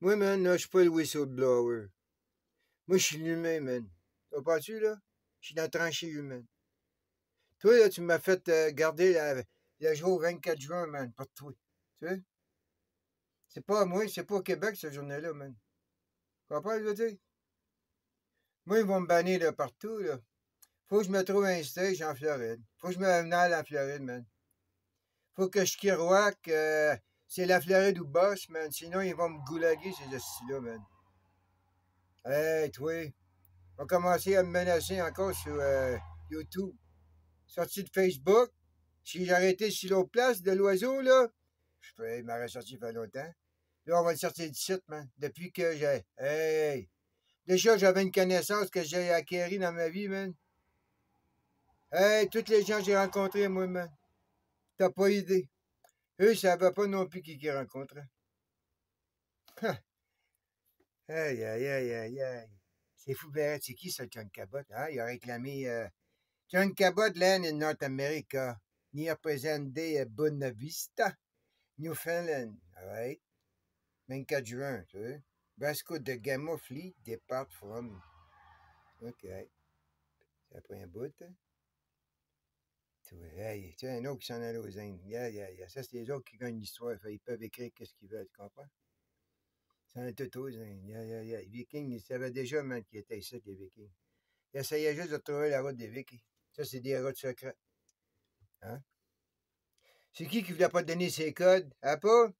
Moi, man, là, je suis pas le whistleblower. Moi, je suis l'humain, man. Comprends-tu, là? Je suis dans la tranchée humaine. Toi, là, tu m'as fait euh, garder la, le jour 24 juin, man, toi. Tu sais? C'est pas à moi, c'est pas au Québec, cette journée-là, man. Tu comprends, je veux dire? Moi, ils vont me bannir de partout, là. Faut que je me trouve un stage en Floride. Faut que je me aille en Floride, man. Faut que je kiroie que c'est la Floride ou boss, man. Sinon, ils vont me goulaguer, ces hosties-là, man. Hey, toi, ils vont commencer à me menacer encore sur euh, YouTube. Sorti de Facebook. Si été sur l'autre place de l'oiseau, là, je peux, il m'aurait sorti il fait longtemps. Là, on va le sortir du site, man. Depuis que j'ai. Hey! Déjà, j'avais une connaissance que j'ai acquérie dans ma vie, man. Hey, tous les gens que j'ai rencontrés, moi, man. T'as pas idée. Eux, ça va pas non plus qui qui rencontraient. aïe, aïe, aïe, aïe, aïe. C'est fou, ben, c'est qui ça, John Cabot? Hein? Il a réclamé euh, John Cabot, land in North America. Near present day Bonavista, Vista, Newfoundland. All right? 24 juin, tu vois. Vasco de Gama Fleet depart from. OK. Ça prend un bout, hein? Tu hey, tu un autre qui s'en allait aux Indes. Yeah, yeah. Ça, c'est les autres qui gagnent l'histoire. Ils peuvent écrire qu'est-ce qu'ils veulent, tu comprends? Ça est tout aux Indes. Les Vikings, ils savaient déjà, man, qu'ils étaient ici, les Vikings. Ils essayaient juste de trouver la route des Vikings. Ça, c'est des routes secrètes. Hein? C'est qui qui voulait pas te donner ses codes? Ah, pas?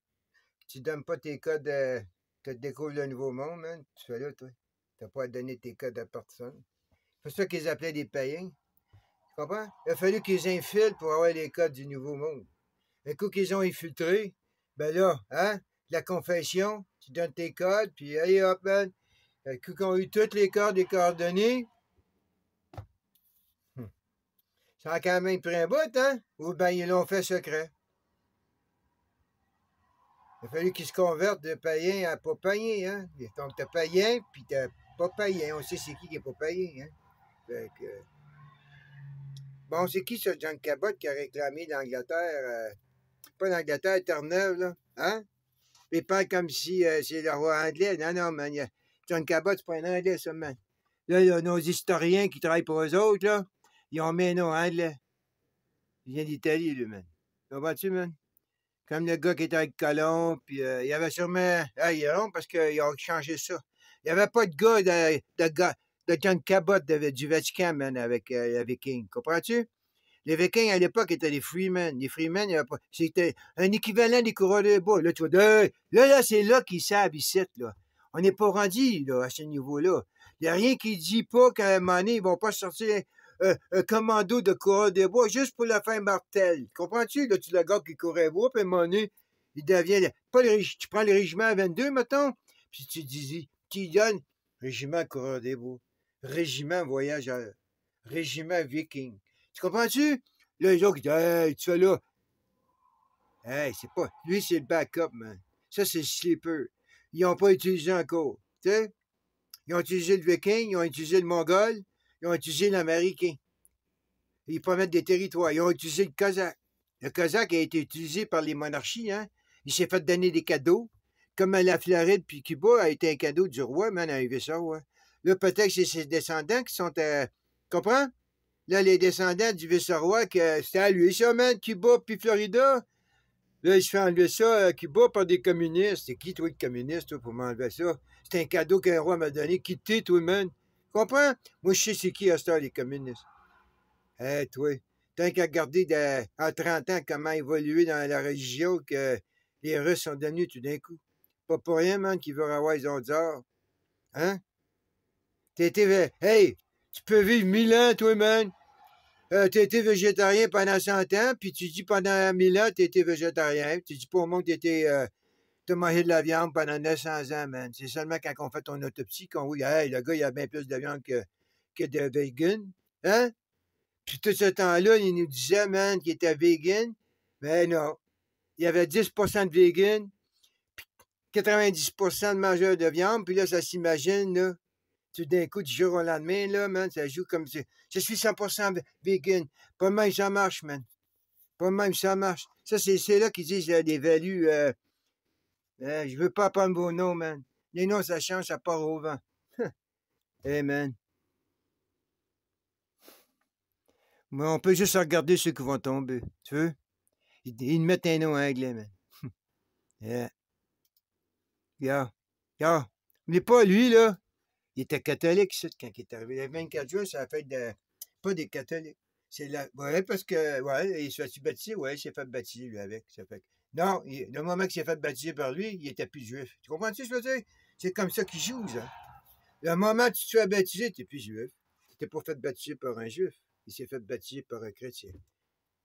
Tu donnes pas tes codes, euh, tu découvres le nouveau monde, man. Tu fais là, toi. T'as pas à donner tes codes à personne. C'est pour ça qu'ils appelaient des païens. Tu comprends? Il a fallu qu'ils infiltrent pour avoir les codes du nouveau monde. Un coup qu'ils ont infiltré, ben là, hein? La confession, tu donnes tes codes, puis allez hop, man. Un coup qu'ils ont eu toutes les codes et coordonnées, ça a quand même pris un bout, hein? Ou bien ils l'ont fait secret. Il a fallu qu'ils se convertent de païen à pas païen, hein? Donc, t'as païen, puis t'as pas païen. On sait c'est qui qui est pas païen, hein? Fait que... Bon, c'est qui ce John Cabot qui a réclamé l'Angleterre? Euh... Pas l'Angleterre, Terre-Neuve, là? Hein? Il parle comme si euh, c'est le roi anglais. Non, non, man. John Cabot, c'est pas un anglais, ça, man. Là, il y a nos historiens qui travaillent pour eux autres, là. Ils ont mis un nom anglais. Il vient d'Italie, lui, man. Comprends-tu, man? Comme le gars qui était avec Colomb, puis euh, il y avait sûrement. Ah, il est rond parce qu'ils ont changé ça. Il n'y avait pas de gars de, de John Cabot de, du Vatican, man, avec euh, les Vikings. Comprends-tu? Les Vikings, à l'époque, étaient des Freemen. Les Freemen, c'était un équivalent des coureurs de bois. Là, tu vois, là, là, c'est là qu'ils savent ici, là. On n'est pas rendu, là, à ce niveau-là. Il n'y a rien qui dit pas qu'à un moment donné, ils vont pas sortir un, commando de coureur des bois juste pour la fin martel. Comprends-tu? Là, tu le gars qui courait bois, puis à un moment donné, il devient. Pas le, tu prends le régiment à 22, mettons, puis tu dis, tu donnes régiment coureur des bois, régiment voyageur, régiment viking. Tu comprends-tu? Là, les autres, ils disent, hey, tu es là. Hey, c'est pas. Lui, c'est le backup, man. Ça, c'est le sleeper. Ils n'ont pas utilisé encore. Tu sais? Ils ont utilisé le viking, ils ont utilisé le mongol, ils ont utilisé l'américain. Ils promettent des territoires. Ils ont utilisé le kazakh. Le kazakh a été utilisé par les monarchies. Hein? Il s'est fait donner des cadeaux. Comme la Floride puis Cuba a été un cadeau du roi, on a arrivé ça, ouais. Là, peut-être c'est ses descendants qui sont. Euh, comprends? Là, les descendants du vice-roi, c'était à lui, ça, man, Cuba puis Florida. Là, il se fait enlever ça, euh, Cuba, par des communistes. C'est qui, toi, le communiste, toi, pour m'enlever ça? C'est un cadeau qu'un roi m'a donné. Quittez, toi, man? Comprends? Moi, je sais c'est qui à ce les communistes. Hé, hey, toi, tant qu'à regarder en 30 ans comment évoluer dans la religion que les Russes sont devenus tout d'un coup. Pas pour rien, man, qui veut avoir les autres Hein? Hey! Tu peux vivre mille ans, toi, man! Euh, t'as été végétarien pendant 100 ans, puis tu dis pendant mille ans, t'as été végétarien. Tu dis pas au monde que t'étais... Euh, t'as mangé de la viande pendant 900 ans, man. C'est seulement quand on fait ton autopsie qu'on voit, hey, le gars, il a bien plus de viande que, que de vegan. Hein? Puis tout ce temps-là, il nous disait, man, qu'il était vegan. Mais non. Il y avait 10% de vegan, puis 90% de mangeurs de viande, puis là, ça s'imagine, là. Tout d'un coup, du jour au lendemain, là, man, ça joue comme si. Je suis 100% vegan. Pas même ça marche, man. Pas même ça marche. Ça, c'est là qu'ils disent euh, des values. Euh, je veux pas prendre vos noms, man. Les noms, ça change, ça part au vent. Amen. Mais on peut juste regarder ceux qui vont tomber. Tu veux? Ils, ils mettent un nom anglais, man. yeah. Yeah. Yeah. Mais pas lui, là. Il était catholique, ça, quand il est arrivé. Le 24 juin, ça a fait de. Pas des catholiques. C'est là. Ouais, parce que. Ouais, il s'est fait baptiser. Ouais, il s'est fait baptiser, lui, avec. Ça fait... Non, le moment qu'il s'est fait baptiser par lui, il était plus juif. Tu comprends-tu ce que je veux dire? C'est comme ça qu'il joue, ça. Le moment où tu te fais baptiser, tu n'es plus juif. Tu n'es pas fait baptiser par un juif. Il s'est fait baptiser par un chrétien.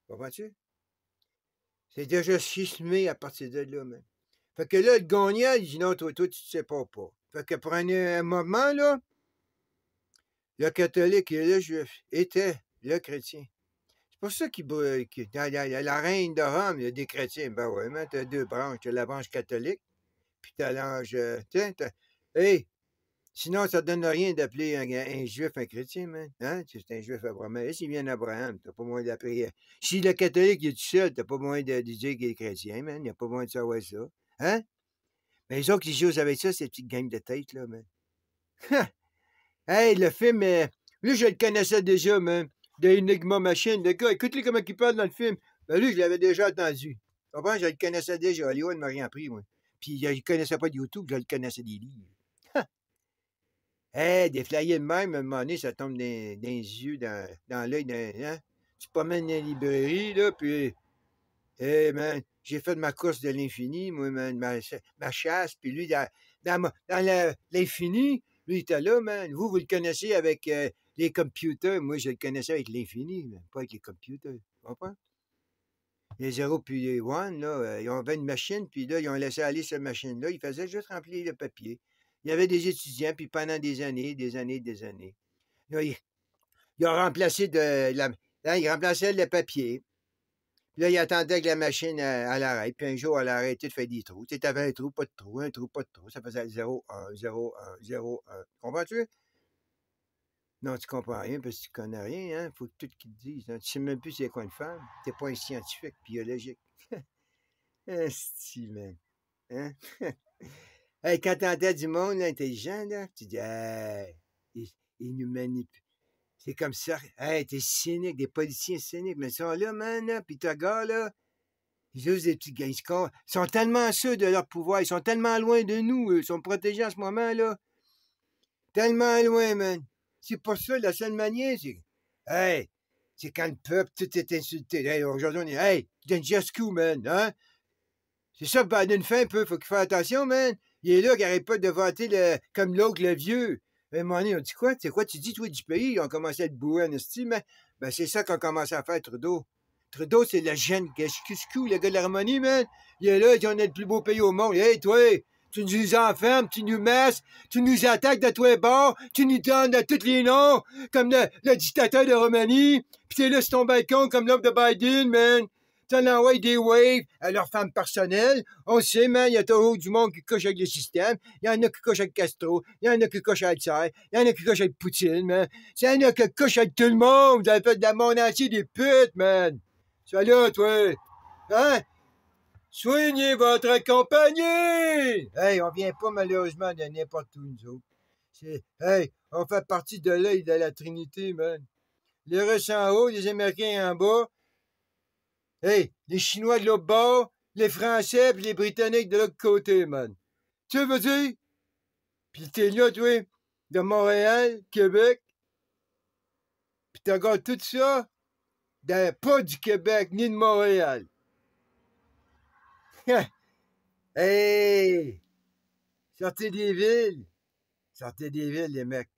Comprends-tu? C'est déjà schismé à partir de là, même. Fait que là, le gagnant, il dit non, toi, toi, tu ne sais pas pas. Fait que pour un, moment, là, le catholique et le juif étaient le chrétien. C'est pour ça qu'il dans la, la, reine de Rome, il y a des chrétiens. Ben ouais, mais t'as deux branches. T'as la branche catholique, puis t'as l'ange. Euh, hey, Sinon, ça ne donne rien d'appeler un, juif un chrétien, man. Hein? C'est un juif Abraham. S'il vient d'Abraham, t'as pas moins d'appeler. Si le catholique est tout seul, t'as pas moins de, dire qu'il est chrétien, man. Il n'y a pas moins de savoir ça. Hein? Mais les autres qui jouent avec ça, c'est une petite gang de tête, là, man. hey, le film, euh, lui, je le connaissais déjà, man. De Enigma Machine. Le gars, écoute-le comment il parle dans le film. Ben, lui, je l'avais déjà entendu. Comprends? Je le connaissais déjà. Hollywood ne m'a rien pris, moi. Puis, je ne connaissais pas de YouTube, je le connaissais des livres. Hey, des flyers de même, à un moment donné, ça tombe dans, les yeux, dans, dans l'œil. Hein? Tu promènes dans la librairie, là, puis. Hey, man, j'ai fait ma course de l'infini, moi, ma, chasse, puis lui, dans, dans, dans l'infini, lui, il était là, man. Vous, vous le connaissez avec euh, les computers. Moi, je le connaissais avec l'infini, pas avec les computers. Tu comprends? Les 0 puis les 1, là, euh, ils ont fait une machine, puis là, ils ont laissé aller cette machine-là. Ils faisaient juste remplir le papier. Il y avait des étudiants, puis pendant des années, des années, des années, ils, ont remplacé de la, hein, ils remplaçaient le papier. Puis là, ils attendaient que la machine à, l'arrêt. Puis un jour, elle a arrêté de faire des trous. Tu sais, avais un trou, pas de trou, un trou, pas de trou. Ça faisait 0, 1, 0, 1, 0, 1. Comprends-tu? Non, tu comprends rien parce que tu connais rien, hein? Faut que tout qu'ils te disent. Hein? Tu sais même plus c'est quoi une femme. T'es pas un scientifique biologique. Esti, man. Hein? Hey, quand du monde intelligent, là, tu dis, hey, ils, nous manipulent. C'est comme ça. Hey, t'es cynique, des policiers cyniques. Mais ils sont là, man, là, pis ta gars, là, juste des petits gars. Ils sont tellement sûrs de leur pouvoir. Ils sont tellement loin de nous. Ils sont protégés en ce moment, là. Tellement loin, man. C'est pas ça, la seule manière, c'est. Hey, c'est quand le peuple, tout est insulté. Hey, aujourd'hui, on est. Hey, cool, man, hein? C'est ça Biden fait un peu. Faut qu'il fasse attention, man. Il est là, qui n'arrête pas de vanter le, comme l'autre, le vieux. Un moment donné, on dit quoi? C'est quoi? Tu dis, toi, du pays? Ils ont commencé à être bourrés en estime. Hein? Ben, c'est ça qu'on commence à faire, Trudeau. Trudeau, c'est le jeune que le gars de l'harmonie, man. Il est là, il dit, on est le plus beau pays au monde. Hey, toi, tu nous enfermes, tu nous messes, tu nous attaques de tous les bords, tu nous donnes de tous les noms, comme le, dictateur de Roumanie, puis t'es là sur ton balcon comme l'homme de Biden, man envoies des waves à leurs femmes personnelles. On sait, man, il y a toujours du monde qui coche avec le système. Il y en a qui cochent avec Castro. Il y en a qui cochent avec Tsar. Il y en a qui cochent avec Poutine, man. Il y en a qui cochent avec tout le monde. Vous avez fait de la monde entier des putes, man. Salut, toi. Hein? Soignez votre compagnie! Hey, on vient pas malheureusement de n'importe où, nous autres. hey, on fait partie de l'œil de la Trinité, man. Les Russes en haut, les Américains en bas, Hey, les Chinois de l'autre bord, les Français puis les Britanniques de l'autre côté, man. Tu veux dire? Puis t'es là, toi, de Montréal, Québec. Puis t'as encore tout ça pas du Québec ni de Montréal. hey! Sortez des villes. Sortez des villes, les mecs.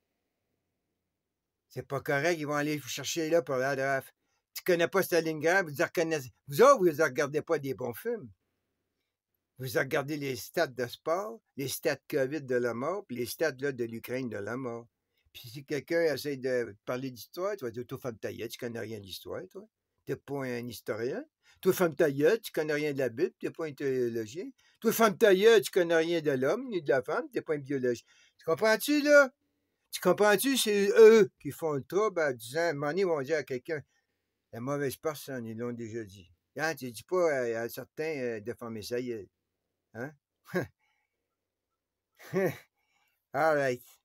C'est pas correct, ils vont aller vous chercher là pour la tu connais pas Stalingrad, vous reconnaissez. Vous autres, vous ne regardez pas des bons films. Vous regardez les stats de sport, les stats COVID de la mort, puis les stats là, de l'Ukraine de la mort. Puis si quelqu'un essaie de parler d'histoire, tu vas dire Toi, femme taillette, tu connais rien d'histoire, toi. Tu n'es pas un historien. Toi, femme taillette, tu connais rien de la Bible, tu n'es pas un théologien. Toi, femme taillette, tu connais rien de l'homme ni de la femme, tu n'es pas un biologiste. Tu comprends-tu, là? Tu comprends-tu? C'est eux qui font le trouble en disant, à un moment donné, ils vont dire à quelqu'un la mauvaise personne, ils l'ont déjà dit. Hein, tu dis pas à, certains euh, de former ça y est. Hein? All right.